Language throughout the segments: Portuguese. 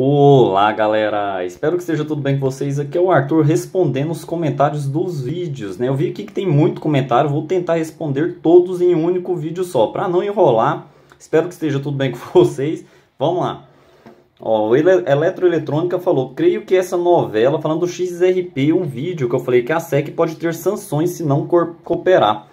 Olá galera, espero que esteja tudo bem com vocês. Aqui é o Arthur respondendo os comentários dos vídeos. Né? Eu vi aqui que tem muito comentário, vou tentar responder todos em um único vídeo só, para não enrolar. Espero que esteja tudo bem com vocês. Vamos lá. Ó, o Eletroeletrônica falou, creio que essa novela, falando do XRP, um vídeo que eu falei que a SEC pode ter sanções se não cooperar.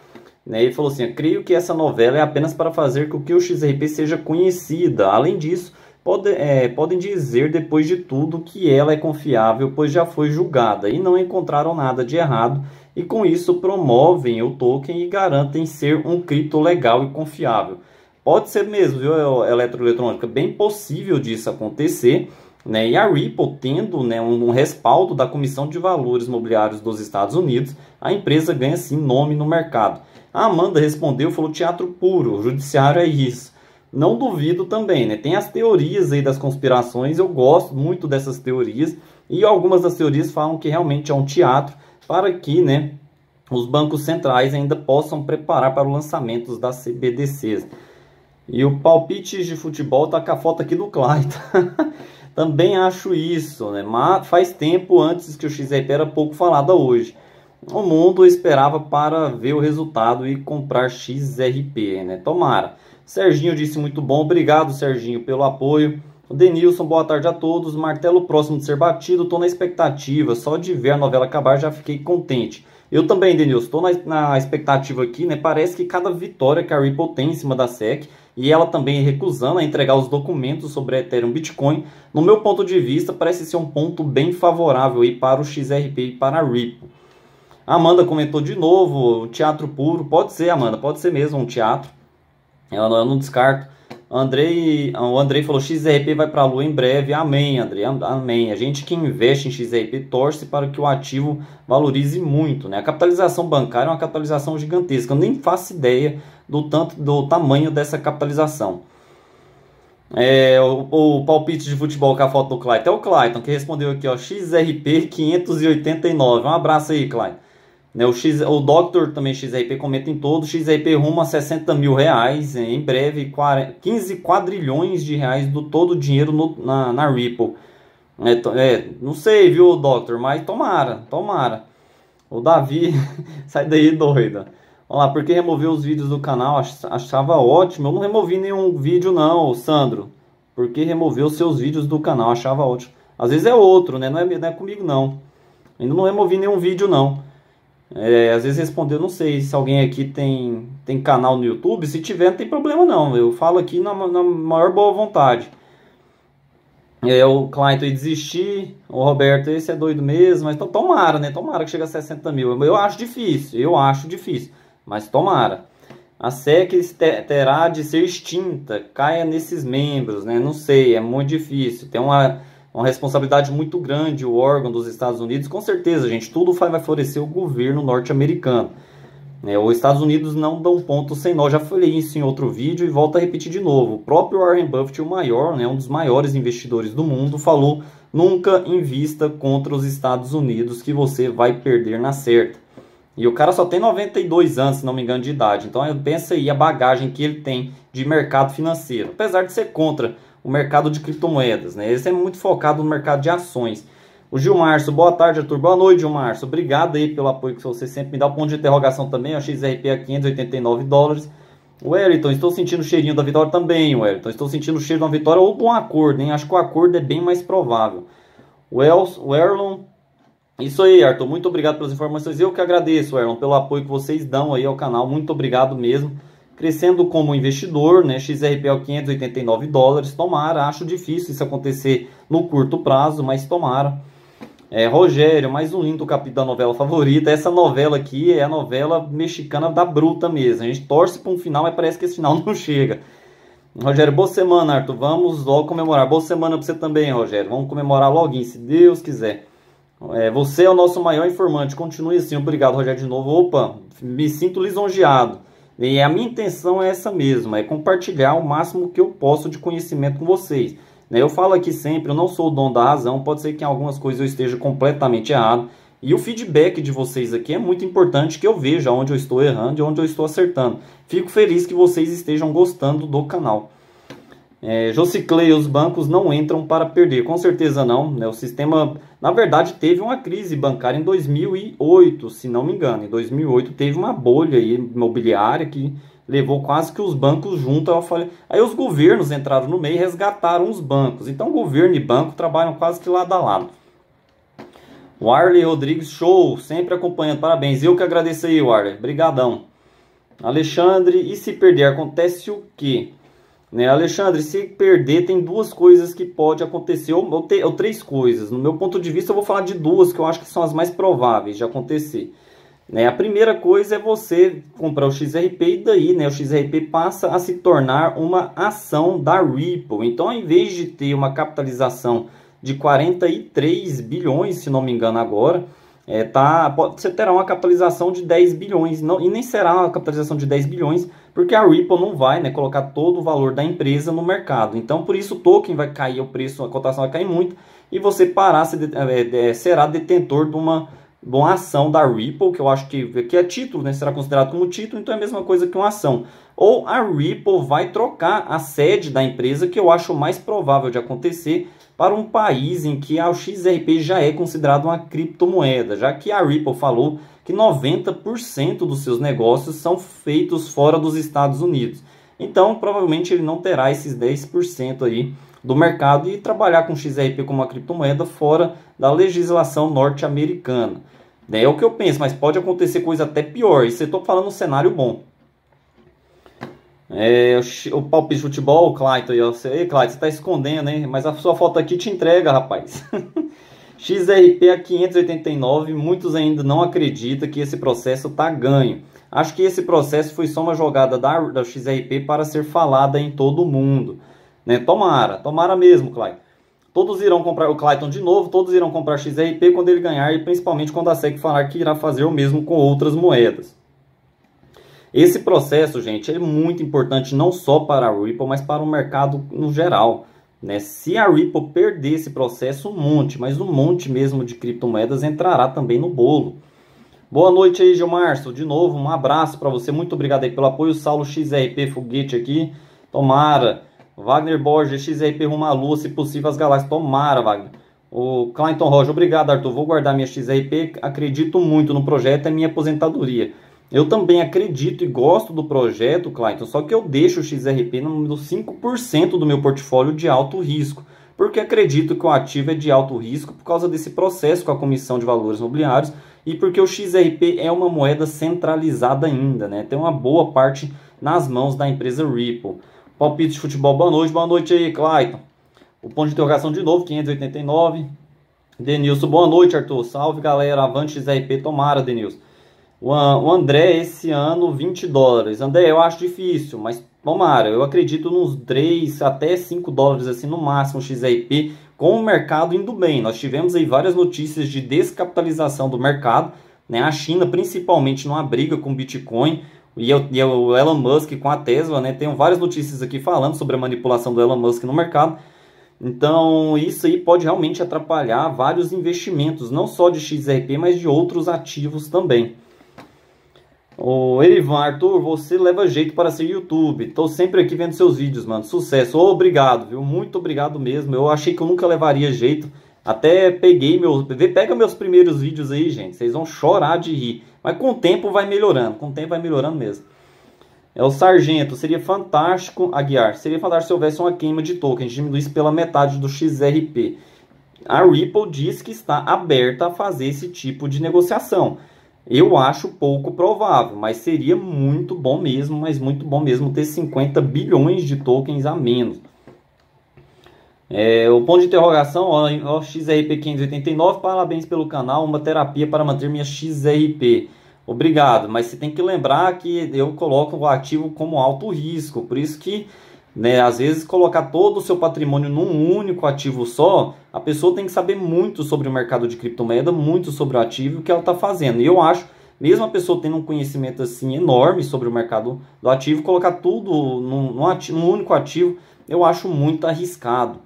Né? Ele falou assim, creio que essa novela é apenas para fazer com que o XRP seja conhecida. Além disso pode, é, podem dizer depois de tudo que ela é confiável, pois já foi julgada e não encontraram nada de errado, e com isso promovem o token e garantem ser um cripto legal e confiável. Pode ser mesmo, viu, eletroeletrônica? Bem possível disso acontecer. Né? E a Ripple, tendo né, um, um respaldo da Comissão de Valores Mobiliários dos Estados Unidos, a empresa ganha sim nome no mercado. A Amanda respondeu, falou teatro puro, o judiciário é isso não duvido também, né? Tem as teorias aí das conspirações, eu gosto muito dessas teorias, e algumas das teorias falam que realmente é um teatro para que, né, os bancos centrais ainda possam preparar para o lançamento das CBDCs. E o palpite de futebol tá com a foto aqui do Clyde. Também acho isso, né? Mas faz tempo antes que o XRP era pouco falado hoje. O mundo esperava para ver o resultado e comprar XRP, né? Tomara. Serginho disse muito bom, obrigado Serginho pelo apoio. Denilson, boa tarde a todos. Martelo próximo de ser batido, estou na expectativa. Só de ver a novela acabar já fiquei contente. Eu também, Denilson, estou na, na, expectativa aqui, né? Parece que cada vitória que a Ripple tem em cima da SEC e ela também recusando a entregar os documentos sobre a Ethereum Bitcoin, no meu ponto de vista, parece ser um ponto bem favorável aí para o XRP e para a Ripple. Amanda comentou de novo, teatro puro, pode ser, Amanda, pode ser mesmo um teatro. Eu não, eu não descarto. Andrei, o Andrei falou: XRP vai para a lua em breve. Amém, Andrei. Amém. A gente que investe em XRP torce para que o ativo valorize muito. Né? A capitalização bancária é uma capitalização gigantesca. Eu nem faço ideia do tanto do tamanho dessa capitalização. É, o, o, palpite de futebol com a foto do Clayton é o Clayton que respondeu aqui, ó, XRP 589. Um abraço aí, Clayton. Né, o, X, o Doctor também XRP comenta em todo, XRP rumo a 60 mil reais, em breve 40, 15 quadrilhões de reais do todo o dinheiro no, na, na Ripple. É, é, não sei, viu, Doctor, mas tomara, tomara. O Davi, sai daí doida. Olha lá, porque removeu os vídeos do canal, achava ótimo. Eu não removi nenhum vídeo não, Sandro. Porque removeu seus vídeos do canal, achava ótimo. Às vezes é outro, né? Não é, não é comigo não. Ainda não removi nenhum vídeo não. É, às vezes responder, não sei se alguém aqui tem, tem canal no YouTube. Se tiver, não tem problema não. Eu falo aqui na, na maior boa vontade. É, o Clayton desistir, o Roberto, esse é doido mesmo, mas tomara, né? Tomara que chegue a 60 mil. Eu acho difícil, eu acho difícil, mas tomara. A SEC terá de ser extinta, caia nesses membros, né? Não sei, é muito difícil. Tem uma uma responsabilidade muito grande o órgão dos Estados Unidos. Com certeza, gente, tudo vai favorecer o governo norte-americano. É, os Estados Unidos não dão ponto sem nó. Já falei isso em outro vídeo e volto a repetir de novo. O próprio Warren Buffett, o maior, né, um dos maiores investidores do mundo, falou: nunca invista contra os Estados Unidos que você vai perder na certa. E o cara só tem 92 anos, se não me engano, de idade. Então pensa aí a bagagem que ele tem de mercado financeiro. Apesar de ser contra o mercado de criptomoedas, né? Ele é muito focado no mercado de ações. O Gilmarço, boa tarde, Arthur. Boa noite, Gilmarço. Obrigado aí pelo apoio que você sempre me dá. O ponto de interrogação também, o XRP a 589 dólares. Wellington, estou sentindo o cheirinho da vitória também, Wellington. Estou sentindo o cheiro uma vitória ou de um acordo, hein? Acho que o acordo é bem mais provável. O Erlon, isso aí, Arthur. Muito obrigado pelas informações. Eu que agradeço, Erlon, pelo apoio que vocês dão aí ao canal. Muito obrigado mesmo crescendo como investidor, né? XRPL 589 dólares, tomara, acho difícil isso acontecer no curto prazo, mas tomara. É, Rogério, mais um lindo capítulo da novela favorita. Essa novela aqui é a novela mexicana da bruta mesmo. A gente torce para um final, mas parece que esse final não chega. Rogério, boa semana, Arthur. Vamos logo comemorar. Boa semana para você também, Rogério. Vamos comemorar logo, se Deus quiser. É, você é o nosso maior informante. Continue assim. Obrigado, Rogério, de novo. Opa, me sinto lisonjeado. E a minha intenção é essa mesma, é compartilhar o máximo que eu posso de conhecimento com vocês. Né? Eu falo aqui sempre, eu não sou o dono da razão, pode ser que em algumas coisas eu esteja completamente errado. E o feedback de vocês aqui é muito importante que eu veja onde eu estou errando e onde eu estou acertando. Fico feliz que vocês estejam gostando do canal. É, Josiclei, os bancos não entram para perder, com certeza não. Né? O sistema, na verdade, teve uma crise bancária em 2008, se não me engano. Em 2008 teve uma bolha imobiliária que levou quase que os bancos junto. Eu falei, aí os governos entraram no meio e resgataram os bancos. Então, governo e banco trabalham quase que lado a lado. Warley Rodrigues, show, sempre acompanhando, parabéns. Eu que agradeço aí, Warley, brigadão. Alexandre, e se perder, acontece o quê? Né, Alexandre, se perder, tem duas coisas que pode acontecer, ou, ou, te, ou, três coisas. No meu ponto de vista, eu vou falar de duas que eu acho que são as mais prováveis de acontecer. Né, a primeira coisa é você comprar o XRP e daí né, o XRP passa a se tornar uma ação da Ripple. Então, ao invés de ter uma capitalização de 43 bilhões, se não me engano agora, é, tá, pode, você terá uma capitalização de 10 bilhões, não, e nem será uma capitalização de 10 bilhões, porque a Ripple não vai né, colocar todo o valor da empresa no mercado. Então, por isso, o token vai cair, o preço, a cotação vai cair muito, e você parar, é, é, será detentor de uma, de uma ação da Ripple, que eu acho que, que é título, né, será considerado como título, então é a mesma coisa que uma ação. Ou a Ripple vai trocar a sede da empresa, que eu acho mais provável de acontecer, para um país em que a XRP já é considerado uma criptomoeda, já que a Ripple falou que 90% dos seus negócios são feitos fora dos Estados Unidos. Então, provavelmente ele não terá esses 10% aí do mercado e trabalhar com XRP como uma criptomoeda fora da legislação norte-americana. É o que eu penso, mas pode acontecer coisa até pior. Isso eu estou falando um cenário bom. É, o, o palpite de futebol, Clayton aí, ó. Ei, Clayton, você tá escondendo, hein? Mas a sua foto aqui te entrega, rapaz. XRP a 589, muitos ainda não acreditam que esse processo tá ganho. Acho que esse processo foi só uma jogada da, da XRP para ser falada em todo mundo. Né? Tomara, tomara mesmo, Clayton. Todos irão comprar o Clayton de novo, todos irão comprar XRP quando ele ganhar e principalmente quando a SEC falar que irá fazer o mesmo com outras moedas. Esse processo, gente, é muito importante não só para a Ripple, mas para o mercado no geral. Né? Se a Ripple perder esse processo, um monte, mas um monte mesmo de criptomoedas entrará também no bolo. Boa noite aí, Gilmarço. De novo, um abraço para você. Muito obrigado aí pelo apoio. Saulo XRP Foguete aqui. Tomara. Wagner Borges, XRP rumo à lua, se possível as galáxias. Tomara, Wagner. O Clayton Rocha, obrigado, Arthur. Vou guardar minha XRP. Acredito muito no projeto, é minha aposentadoria. Eu também acredito e gosto do projeto, Clayton, só que eu deixo o XRP no 5% do meu portfólio de alto risco, porque acredito que o ativo é de alto risco por causa desse processo com a Comissão de Valores Imobiliários e porque o XRP é uma moeda centralizada ainda, né? Tem uma boa parte nas mãos da empresa Ripple. Palpite de futebol, boa noite, boa noite aí, Clayton. O ponto de interrogação de novo, 589. Denilson, boa noite, Arthur. Salve, galera. Avante XRP, tomara, Denilson. O André, esse ano, 20 dólares. André, eu acho difícil, mas tomara. Eu acredito nos 3 até 5 dólares, assim, no máximo, XRP, com o mercado indo bem. Nós tivemos aí várias notícias de descapitalização do mercado. Né? A China, principalmente, numa briga com o Bitcoin. E, e o Elon Musk com a Tesla, né? Tem várias notícias aqui falando sobre a manipulação do Elon Musk no mercado. Então, isso aí pode realmente atrapalhar vários investimentos, não só de XRP, mas de outros ativos também. Ô, Erivan, Arthur, você leva jeito para ser YouTube. Tô sempre aqui vendo seus vídeos, mano. Sucesso. obrigado, viu? Muito obrigado mesmo. Eu achei que eu nunca levaria jeito. Até peguei meus. Pega meus primeiros vídeos aí, gente. Vocês vão chorar de rir. Mas com o tempo vai melhorando. Com o tempo vai melhorando mesmo. É o Sargento. Seria fantástico, Aguiar. Seria fantástico se houvesse uma queima de tokens. Diminuísse pela metade do XRP. A Ripple diz que está aberta a fazer esse tipo de negociação. Eu acho pouco provável, mas seria muito bom mesmo, mas muito bom mesmo ter 50 bilhões de tokens a menos. É, o ponto de interrogação, ó, ó, XRP 589, parabéns pelo canal, uma terapia para manter minha XRP. Obrigado, mas você tem que lembrar que eu coloco o ativo como alto risco, por isso que né? Às vezes, colocar todo o seu patrimônio num único ativo só, a pessoa tem que saber muito sobre o mercado de criptomoeda, muito sobre o ativo que ela está fazendo. E eu acho, mesmo a pessoa tendo um conhecimento assim enorme sobre o mercado do ativo, colocar tudo num, num, ativo, num único ativo, eu acho muito arriscado.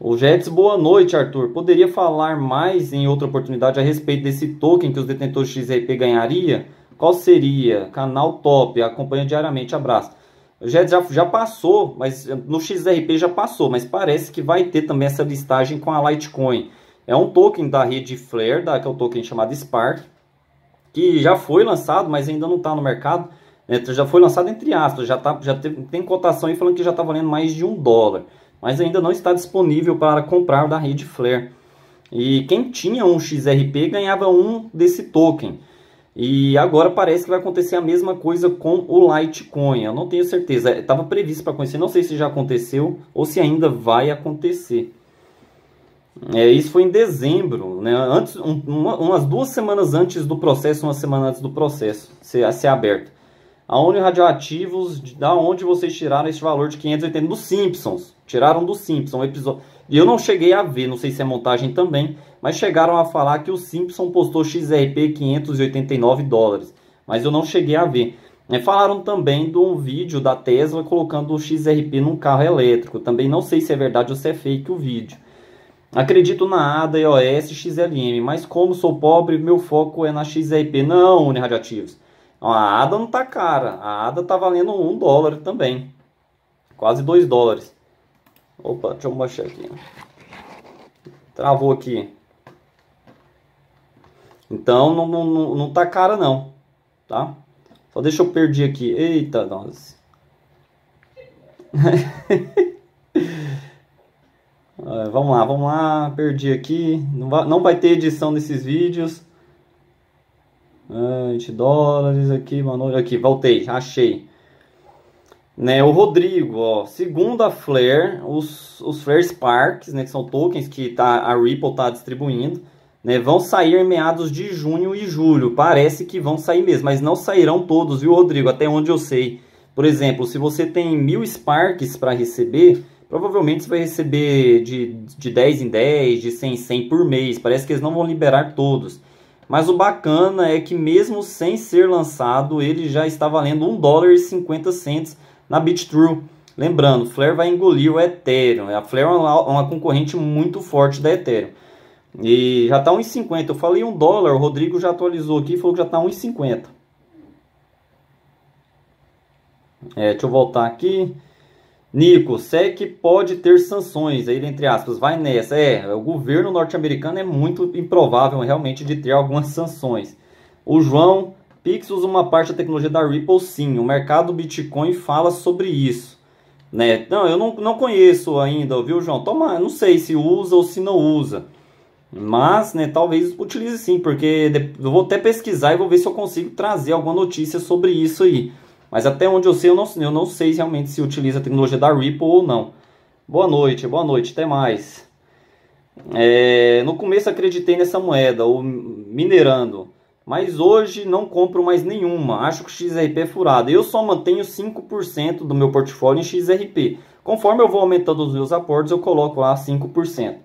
O Jets, boa noite, Arthur. Poderia falar mais em outra oportunidade a respeito desse token que os detentores XRP ganharia? Qual seria? Canal top, acompanha diariamente, abraço. Já, já, já passou, mas no XRP já passou, mas parece que vai ter também essa listagem com a Litecoin. É um token da rede Flare, da, que é o token chamado Spark, que já foi lançado, mas ainda não está no mercado. Né? Já foi lançado entre aspas, já, tá, já teve, tem cotação aí falando que já está valendo mais de um dólar, mas ainda não está disponível para comprar da rede Flare. E quem tinha um XRP ganhava um desse token. E agora parece que vai acontecer a mesma coisa com o Litecoin. Eu não tenho certeza. Estava previsto para acontecer. Não sei se já aconteceu ou se ainda vai acontecer. É, isso foi em dezembro, né? Antes, um, uma, umas duas semanas antes do processo, uma semana antes do processo ser, ser aberto. Aonde radioativos, da onde vocês tiraram esse valor de 580 dos Simpsons? Tiraram do Simpsons, episódio. E eu não cheguei a ver, não sei se é montagem também, mas chegaram a falar que o Simpson postou XRP 589 dólares, mas eu não cheguei a ver. Falaram também de um vídeo da Tesla colocando o XRP num carro elétrico. Também não sei se é verdade ou se é fake o vídeo. Acredito na ADA, EOS, XLM, mas como sou pobre, meu foco é na XRP. Não, A ADA não tá cara. A ADA tá valendo um dólar também. Quase dois dólares. Opa, deixa eu baixar aqui. Travou aqui. Então não, não, não tá cara não, tá? Só deixa eu perder aqui. Eita, nossa. vamos lá, vamos lá. Perdi aqui. Não vai, não vai ter edição desses vídeos. 20 dólares aqui, mano. Aqui, voltei, achei. Né, o Rodrigo, ó, segundo a Flare, os, os Flare Sparks, né, que são tokens que tá, a Ripple está distribuindo, né, vão sair em meados de junho e julho. Parece que vão sair mesmo, mas não sairão todos, viu, Rodrigo? Até onde eu sei. Por exemplo, se você tem mil Sparks para receber, provavelmente você vai receber de, de 10 em 10, de 100 em 100 por mês. Parece que eles não vão liberar todos. Mas o bacana é que mesmo sem ser lançado, ele já está valendo 1 dólar e 50 centos na BitTrue. Lembrando, Flare vai engolir o Ethereum. A Flare é uma, uma concorrente muito forte da Ethereum. E já está 1,50. Eu falei 1 dólar, o Rodrigo já atualizou aqui e falou que já está 1,50. É, deixa eu voltar aqui. Nico, SEC pode ter sanções, aí entre aspas, vai nessa. É, o governo norte-americano é muito improvável realmente de ter algumas sanções. O João, Pix usa uma parte da tecnologia da Ripple, sim. O mercado Bitcoin fala sobre isso. Né? Não, eu não, não conheço ainda, viu, João? Toma, não sei se usa ou se não usa. Mas, né, talvez utilize sim, porque eu vou até pesquisar e vou ver se eu consigo trazer alguma notícia sobre isso aí. Mas até onde eu sei, eu não, eu não sei realmente se utiliza a tecnologia da Ripple ou não. Boa noite, boa noite, até mais. É, no começo acreditei nessa moeda, o minerando. Mas hoje não compro mais nenhuma. Acho que o XRP é furado. Eu só mantenho 5% do meu portfólio em XRP. Conforme eu vou aumentando os meus aportes, eu coloco lá 5%.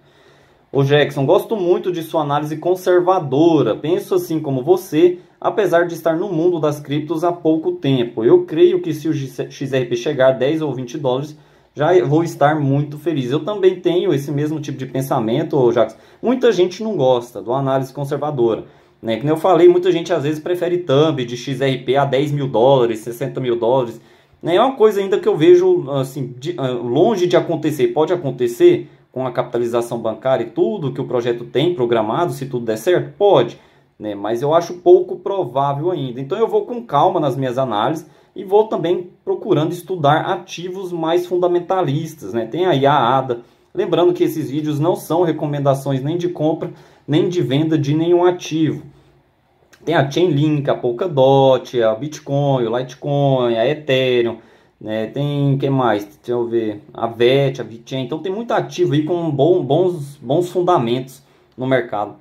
O Jackson, gosto muito de sua análise conservadora. Penso assim como você, apesar de estar no mundo das criptos há pouco tempo. Eu creio que se o XRP chegar a 10 ou 20 dólares, já vou estar muito feliz. Eu também tenho esse mesmo tipo de pensamento, Jackson. Muita gente não gosta do análise conservadora. Né? Como eu falei, muita gente às vezes prefere thumb de XRP a 10 mil dólares, 60 mil dólares. Né? É uma coisa ainda que eu vejo assim, de, uh, longe de acontecer. Pode acontecer com a capitalização bancária e tudo que o projeto tem programado, se tudo der certo? Pode. Né? Mas eu acho pouco provável ainda. Então eu vou com calma nas minhas análises e vou também procurando estudar ativos mais fundamentalistas. Né? Tem aí a ADA. Lembrando que esses vídeos não são recomendações nem de compra, nem de venda de nenhum ativo. Tem a Chainlink, a Polkadot, a Bitcoin, o Litecoin, a Ethereum, né? Tem quem mais? Deixa eu ver, a VET, a VeChain. Então tem muito ativo aí com bons, bons fundamentos no mercado.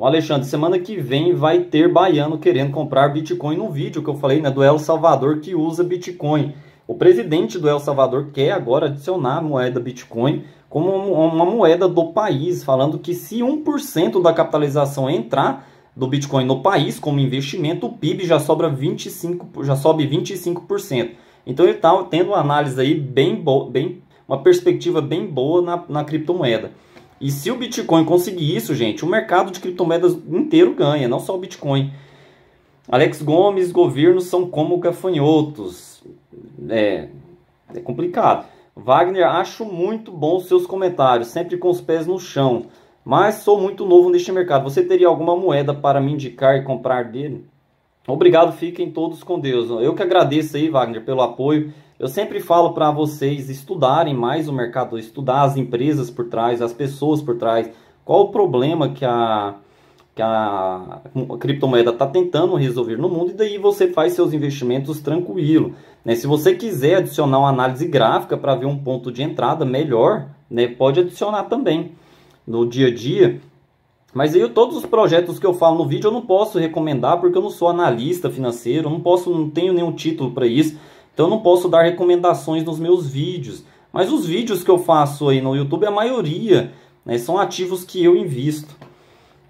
O Alexandre, semana que vem vai ter baiano querendo comprar Bitcoin no vídeo que eu falei, né, do El Salvador que usa Bitcoin. O presidente do El Salvador quer agora adicionar a moeda Bitcoin como uma moeda do país, falando que se 1% da capitalização entrar do Bitcoin no país como investimento, o PIB já sobra 25, já sobe 25%. Então ele está tendo uma análise aí bem, boa, bem uma perspectiva bem boa na, na criptomoeda. E se o Bitcoin conseguir isso, gente, o mercado de criptomoedas inteiro ganha, não só o Bitcoin. Alex Gomes, governos são como gafanhotos. É, É complicado. Wagner, acho muito bom os seus comentários, sempre com os pés no chão. Mas sou muito novo neste mercado. Você teria alguma moeda para me indicar e comprar dele? Obrigado, fiquem todos com Deus. Eu que agradeço aí, Wagner, pelo apoio. Eu sempre falo para vocês estudarem mais o mercado, estudar as empresas por trás, as pessoas por trás. Qual o problema que a, que a criptomoeda está tentando resolver no mundo e daí você faz seus investimentos tranquilo. Né? Se você quiser adicionar uma análise gráfica para ver um ponto de entrada melhor, né, pode adicionar também no dia a dia. Mas aí todos os projetos que eu falo no vídeo eu não posso recomendar porque eu não sou analista financeiro, não posso, não tenho nenhum título para isso. Então eu não posso dar recomendações nos meus vídeos. Mas os vídeos que eu faço aí no YouTube, a maioria né, são ativos que eu invisto.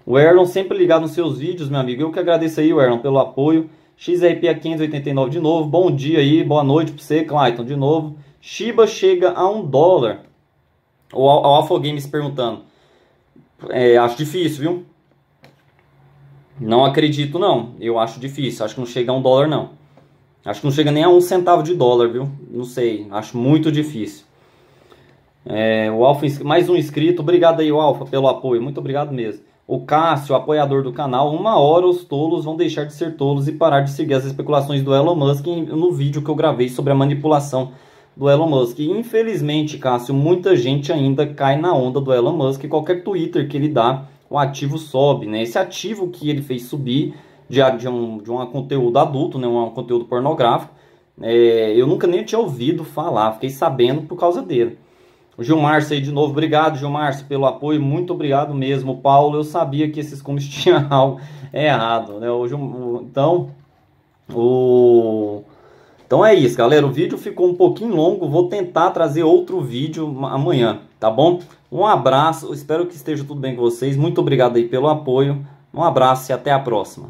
O Erlon sempre ligado nos seus vídeos, meu amigo. Eu que agradeço aí, Erlon, pelo apoio. XRP a 589 de novo. Bom dia aí, boa noite para você, Clayton, de novo. Shiba chega a um dólar. O Alpha Games perguntando. É, acho difícil, viu? Não acredito, não. Eu acho difícil. Acho que não chega a um dólar, não. Acho que não chega nem a um centavo de dólar, viu? Não sei. Acho muito difícil. É, o Alfa, mais um inscrito. Obrigado aí, Alfa, pelo apoio. Muito obrigado mesmo. O Cássio, apoiador do canal. Uma hora os tolos vão deixar de ser tolos e parar de seguir as especulações do Elon Musk no vídeo que eu gravei sobre a manipulação do Elon Musk. E, infelizmente, Cássio, muita gente ainda cai na onda do Elon Musk. Qualquer Twitter que ele dá, o ativo sobe, né? Esse ativo que ele fez subir de, de, um, de um conteúdo adulto, né? Um conteúdo pornográfico, é, eu nunca nem tinha ouvido falar, fiquei sabendo por causa dele. O Gilmárcio aí de novo, obrigado Gilmárcio pelo apoio, muito obrigado mesmo. Paulo, eu sabia que esses comes tinham algo errado, né? O, então, o... Então é isso, galera. O vídeo ficou um pouquinho longo. Vou tentar trazer outro vídeo amanhã, tá bom? Um abraço. Espero que esteja tudo bem com vocês. Muito obrigado aí pelo apoio. Um abraço e até a próxima.